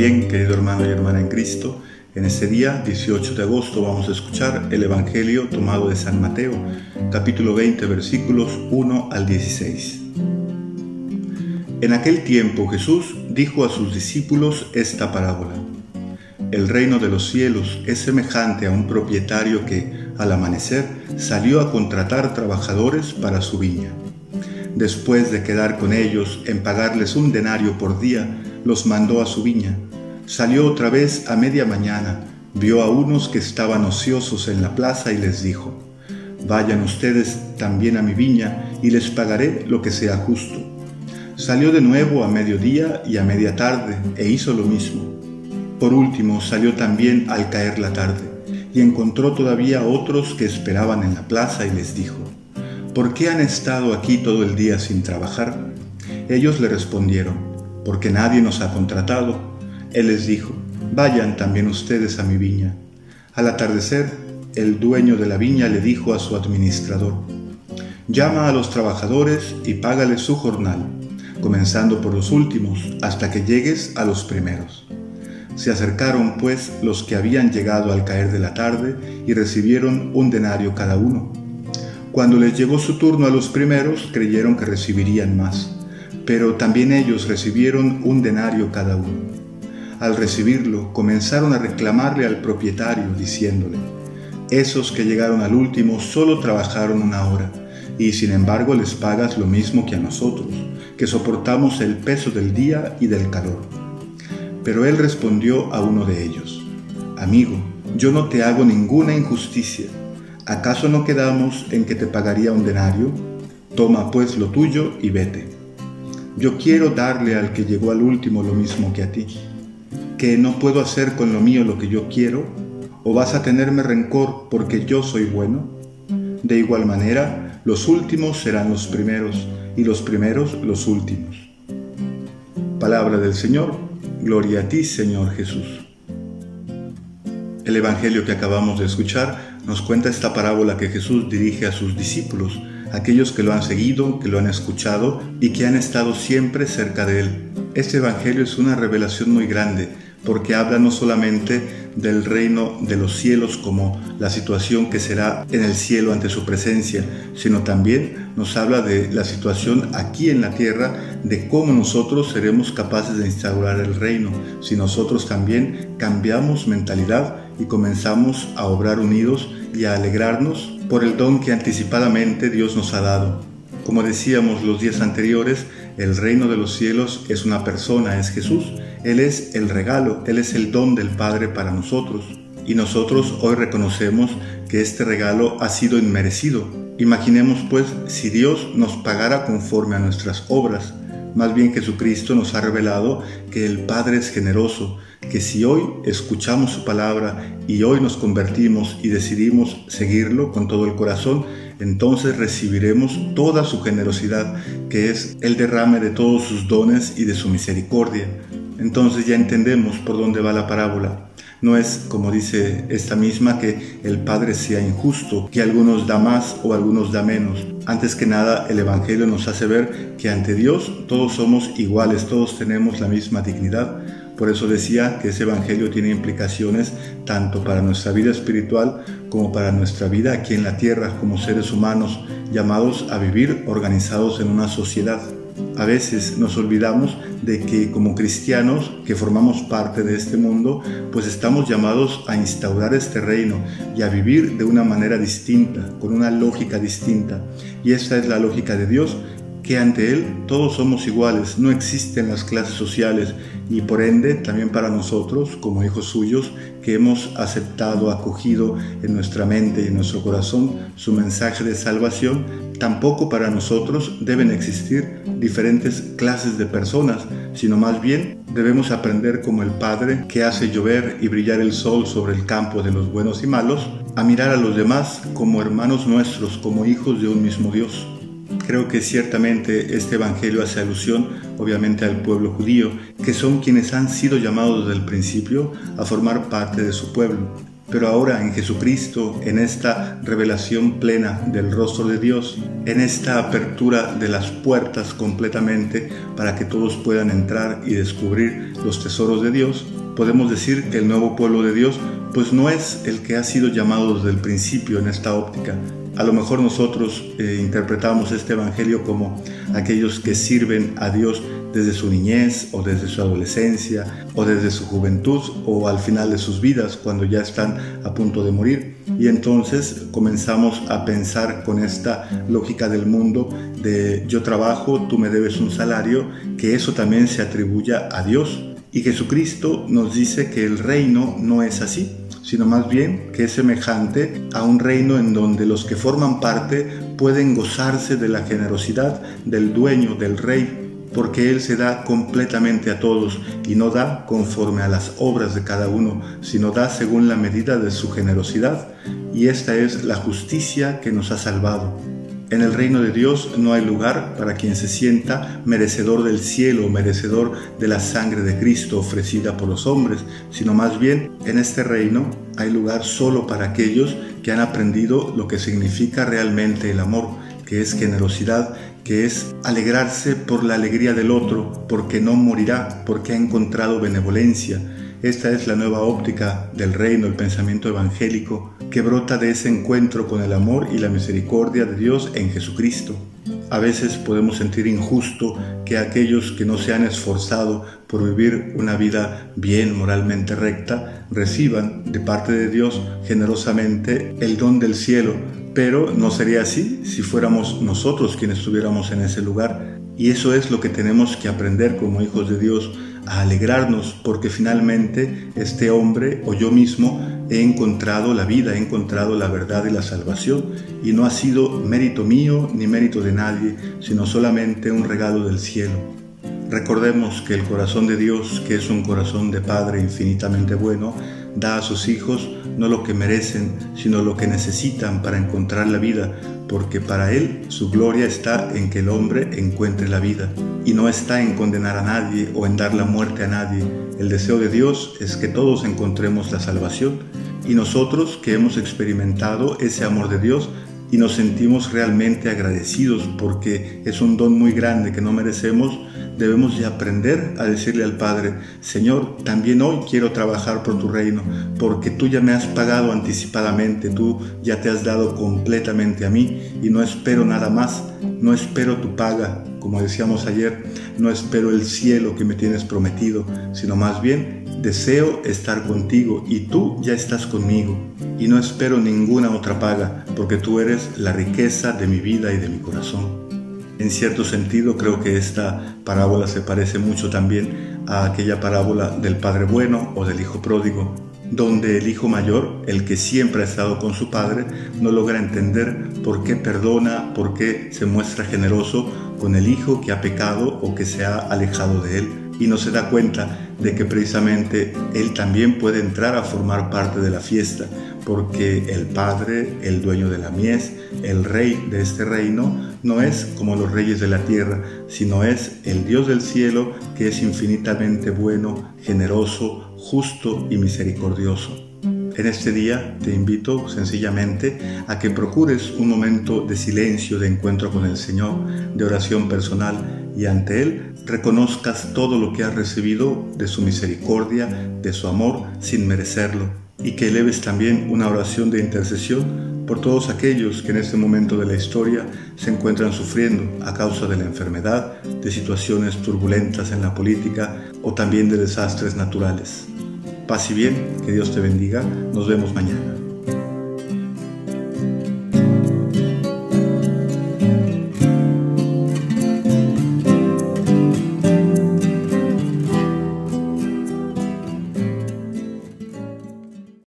bien, querido hermano y hermana en Cristo. En este día, 18 de agosto, vamos a escuchar el Evangelio tomado de San Mateo, capítulo 20, versículos 1 al 16. En aquel tiempo Jesús dijo a sus discípulos esta parábola. El reino de los cielos es semejante a un propietario que, al amanecer, salió a contratar trabajadores para su viña. Después de quedar con ellos en pagarles un denario por día, los mandó a su viña. Salió otra vez a media mañana, vio a unos que estaban ociosos en la plaza y les dijo, Vayan ustedes también a mi viña y les pagaré lo que sea justo. Salió de nuevo a mediodía y a media tarde e hizo lo mismo. Por último salió también al caer la tarde y encontró todavía otros que esperaban en la plaza y les dijo, ¿por qué han estado aquí todo el día sin trabajar? Ellos le respondieron, porque nadie nos ha contratado. Él les dijo, vayan también ustedes a mi viña. Al atardecer, el dueño de la viña le dijo a su administrador, llama a los trabajadores y págales su jornal, comenzando por los últimos hasta que llegues a los primeros. Se acercaron pues los que habían llegado al caer de la tarde y recibieron un denario cada uno. Cuando les llegó su turno a los primeros, creyeron que recibirían más pero también ellos recibieron un denario cada uno. Al recibirlo, comenzaron a reclamarle al propietario, diciéndole, esos que llegaron al último solo trabajaron una hora, y sin embargo les pagas lo mismo que a nosotros, que soportamos el peso del día y del calor. Pero él respondió a uno de ellos, Amigo, yo no te hago ninguna injusticia. ¿Acaso no quedamos en que te pagaría un denario? Toma pues lo tuyo y vete. Yo quiero darle al que llegó al último lo mismo que a ti. ¿Que no puedo hacer con lo mío lo que yo quiero? ¿O vas a tenerme rencor porque yo soy bueno? De igual manera, los últimos serán los primeros y los primeros los últimos. Palabra del Señor, gloria a ti Señor Jesús. El Evangelio que acabamos de escuchar nos cuenta esta parábola que Jesús dirige a sus discípulos aquellos que lo han seguido, que lo han escuchado y que han estado siempre cerca de Él. Este Evangelio es una revelación muy grande porque habla no solamente del reino de los cielos como la situación que será en el cielo ante su presencia, sino también nos habla de la situación aquí en la tierra, de cómo nosotros seremos capaces de instaurar el reino, si nosotros también cambiamos mentalidad y comenzamos a obrar unidos y a alegrarnos por el don que anticipadamente Dios nos ha dado. Como decíamos los días anteriores, el reino de los cielos es una persona, es Jesús. Él es el regalo, Él es el don del Padre para nosotros. Y nosotros hoy reconocemos que este regalo ha sido inmerecido. Imaginemos pues si Dios nos pagara conforme a nuestras obras. Más bien Jesucristo nos ha revelado que el Padre es generoso, que si hoy escuchamos su palabra y hoy nos convertimos y decidimos seguirlo con todo el corazón, entonces recibiremos toda su generosidad, que es el derrame de todos sus dones y de su misericordia. Entonces ya entendemos por dónde va la parábola. No es, como dice esta misma, que el Padre sea injusto, que algunos da más o algunos da menos. Antes que nada, el Evangelio nos hace ver que ante Dios todos somos iguales, todos tenemos la misma dignidad por eso decía que ese Evangelio tiene implicaciones tanto para nuestra vida espiritual como para nuestra vida aquí en la tierra como seres humanos llamados a vivir organizados en una sociedad. A veces nos olvidamos de que como cristianos que formamos parte de este mundo, pues estamos llamados a instaurar este reino y a vivir de una manera distinta, con una lógica distinta. Y esta es la lógica de Dios que ante Él todos somos iguales, no existen las clases sociales y por ende también para nosotros como hijos suyos que hemos aceptado, acogido en nuestra mente y en nuestro corazón su mensaje de salvación, tampoco para nosotros deben existir diferentes clases de personas, sino más bien debemos aprender como el Padre que hace llover y brillar el sol sobre el campo de los buenos y malos, a mirar a los demás como hermanos nuestros, como hijos de un mismo Dios. Creo que ciertamente este Evangelio hace alusión obviamente al pueblo judío, que son quienes han sido llamados desde el principio a formar parte de su pueblo. Pero ahora en Jesucristo, en esta revelación plena del rostro de Dios, en esta apertura de las puertas completamente para que todos puedan entrar y descubrir los tesoros de Dios, podemos decir que el nuevo pueblo de Dios pues no es el que ha sido llamado desde el principio en esta óptica, a lo mejor nosotros eh, interpretamos este Evangelio como aquellos que sirven a Dios desde su niñez o desde su adolescencia o desde su juventud o al final de sus vidas cuando ya están a punto de morir. Y entonces comenzamos a pensar con esta lógica del mundo de yo trabajo, tú me debes un salario, que eso también se atribuya a Dios. Y Jesucristo nos dice que el reino no es así sino más bien que es semejante a un reino en donde los que forman parte pueden gozarse de la generosidad del dueño, del rey, porque Él se da completamente a todos y no da conforme a las obras de cada uno, sino da según la medida de su generosidad, y esta es la justicia que nos ha salvado. En el reino de Dios no hay lugar para quien se sienta merecedor del cielo, merecedor de la sangre de Cristo ofrecida por los hombres, sino más bien en este reino hay lugar solo para aquellos que han aprendido lo que significa realmente el amor, que es generosidad, que es alegrarse por la alegría del otro, porque no morirá, porque ha encontrado benevolencia. Esta es la nueva óptica del reino, el pensamiento evangélico que brota de ese encuentro con el amor y la misericordia de Dios en Jesucristo. A veces podemos sentir injusto que aquellos que no se han esforzado por vivir una vida bien moralmente recta reciban de parte de Dios generosamente el don del cielo, pero no sería así si fuéramos nosotros quienes estuviéramos en ese lugar. Y eso es lo que tenemos que aprender como hijos de Dios, a alegrarnos porque finalmente este hombre o yo mismo he encontrado la vida, he encontrado la verdad y la salvación y no ha sido mérito mío ni mérito de nadie, sino solamente un regalo del cielo. Recordemos que el corazón de Dios, que es un corazón de Padre infinitamente bueno, da a sus hijos no lo que merecen, sino lo que necesitan para encontrar la vida, porque para Él su gloria está en que el hombre encuentre la vida, y no está en condenar a nadie o en dar la muerte a nadie. El deseo de Dios es que todos encontremos la salvación, y nosotros que hemos experimentado ese amor de Dios, y nos sentimos realmente agradecidos porque es un don muy grande que no merecemos, debemos de aprender a decirle al Padre, Señor, también hoy quiero trabajar por tu reino, porque tú ya me has pagado anticipadamente, tú ya te has dado completamente a mí y no espero nada más, no espero tu paga, como decíamos ayer, no espero el cielo que me tienes prometido, sino más bien deseo estar contigo y tú ya estás conmigo y no espero ninguna otra paga porque tú eres la riqueza de mi vida y de mi corazón. En cierto sentido creo que esta parábola se parece mucho también a aquella parábola del Padre Bueno o del Hijo Pródigo, donde el hijo mayor, el que siempre ha estado con su padre, no logra entender por qué perdona, por qué se muestra generoso con el hijo que ha pecado o que se ha alejado de él y no se da cuenta de que precisamente él también puede entrar a formar parte de la fiesta, porque el Padre, el dueño de la mies, el rey de este reino, no es como los reyes de la tierra, sino es el Dios del cielo que es infinitamente bueno, generoso, justo y misericordioso. En este día te invito sencillamente a que procures un momento de silencio, de encuentro con el Señor, de oración personal y ante Él reconozcas todo lo que has recibido de su misericordia, de su amor, sin merecerlo, y que eleves también una oración de intercesión por todos aquellos que en este momento de la historia se encuentran sufriendo a causa de la enfermedad, de situaciones turbulentas en la política o también de desastres naturales. Paz y bien, que Dios te bendiga, nos vemos mañana.